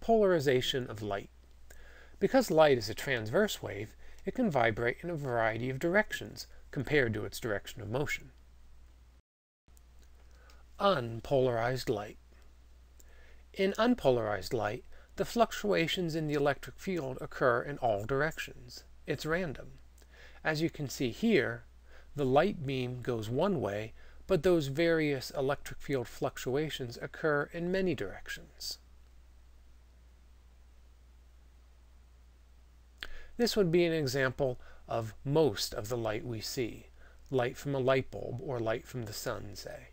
Polarization of light. Because light is a transverse wave, it can vibrate in a variety of directions compared to its direction of motion. Unpolarized light. In unpolarized light, the fluctuations in the electric field occur in all directions. It's random. As you can see here, the light beam goes one way, but those various electric field fluctuations occur in many directions. This would be an example of most of the light we see, light from a light bulb or light from the sun, say.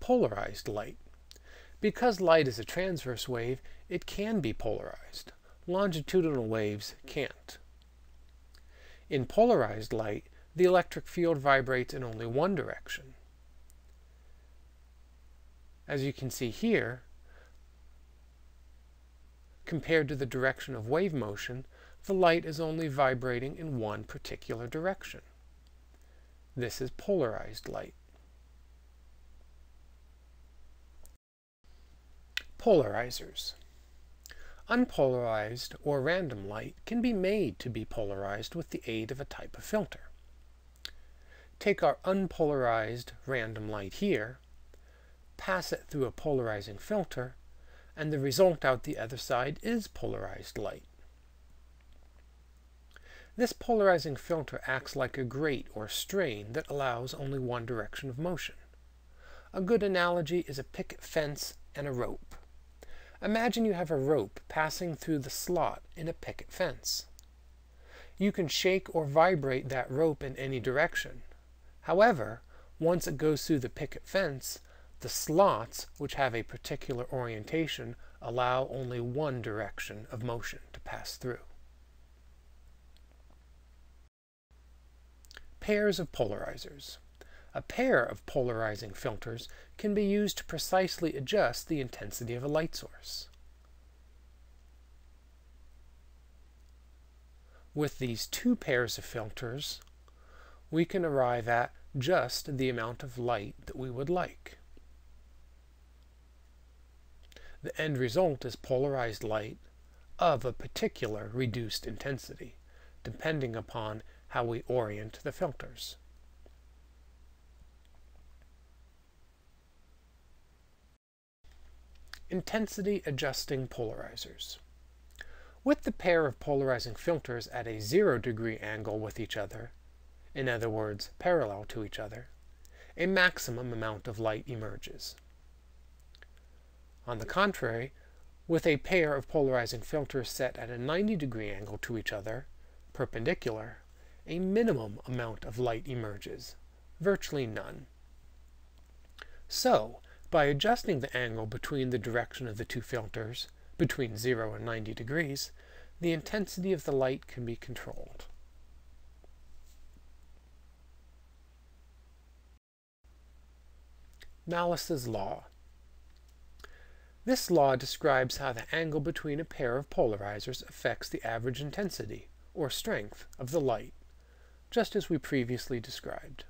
Polarized light. Because light is a transverse wave, it can be polarized. Longitudinal waves can't. In polarized light, the electric field vibrates in only one direction. As you can see here, compared to the direction of wave motion, the light is only vibrating in one particular direction. This is polarized light. Polarizers. Unpolarized or random light can be made to be polarized with the aid of a type of filter. Take our unpolarized random light here, pass it through a polarizing filter, and the result out the other side is polarized light. This polarizing filter acts like a grate or strain that allows only one direction of motion. A good analogy is a picket fence and a rope. Imagine you have a rope passing through the slot in a picket fence. You can shake or vibrate that rope in any direction. However, once it goes through the picket fence, the slots, which have a particular orientation, allow only one direction of motion to pass through. Pairs of polarizers. A pair of polarizing filters can be used to precisely adjust the intensity of a light source. With these two pairs of filters, we can arrive at just the amount of light that we would like. The end result is polarized light of a particular reduced intensity, depending upon how we orient the filters. Intensity adjusting polarizers. With the pair of polarizing filters at a zero degree angle with each other, in other words, parallel to each other, a maximum amount of light emerges. On the contrary, with a pair of polarizing filters set at a 90 degree angle to each other, perpendicular, a minimum amount of light emerges, virtually none. So, by adjusting the angle between the direction of the two filters, between 0 and 90 degrees, the intensity of the light can be controlled. Malus's law. This law describes how the angle between a pair of polarizers affects the average intensity, or strength, of the light, just as we previously described.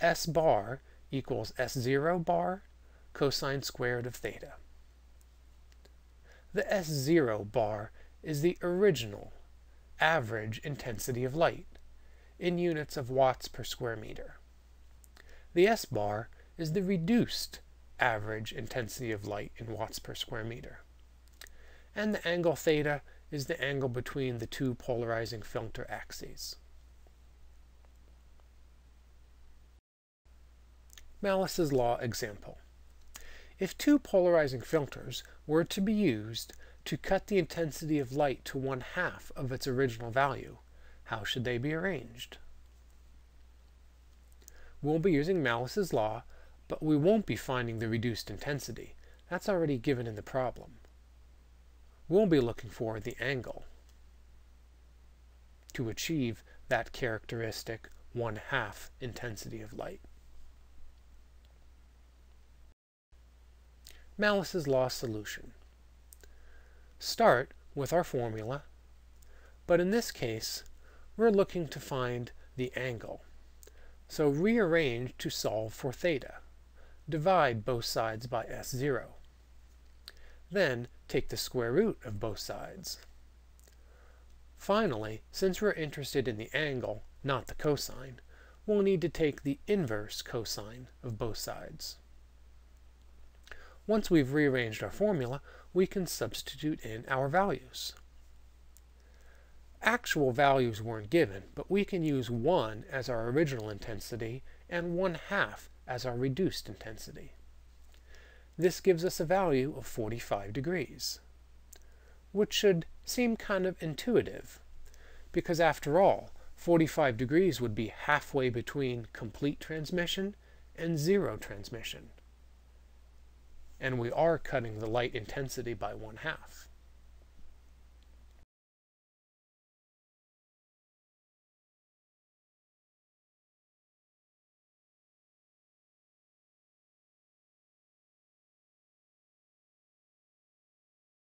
S bar equals S0 bar cosine squared of theta. The S0 bar is the original average intensity of light in units of watts per square meter. The S bar is the reduced average intensity of light in watts per square meter. And the angle theta is the angle between the two polarizing filter axes. Malus's law example. If two polarizing filters were to be used to cut the intensity of light to one half of its original value, how should they be arranged? We'll be using Malus's law, but we won't be finding the reduced intensity. That's already given in the problem. We'll be looking for the angle to achieve that characteristic one-half intensity of light. Malus's law solution. Start with our formula, but in this case, we're looking to find the angle. So rearrange to solve for theta. Divide both sides by S0. Then take the square root of both sides. Finally, since we're interested in the angle, not the cosine, we'll need to take the inverse cosine of both sides. Once we've rearranged our formula, we can substitute in our values. Actual values weren't given, but we can use 1 as our original intensity and 1 half as our reduced intensity. This gives us a value of 45 degrees, which should seem kind of intuitive, because after all, 45 degrees would be halfway between complete transmission and zero transmission. And we are cutting the light intensity by one half.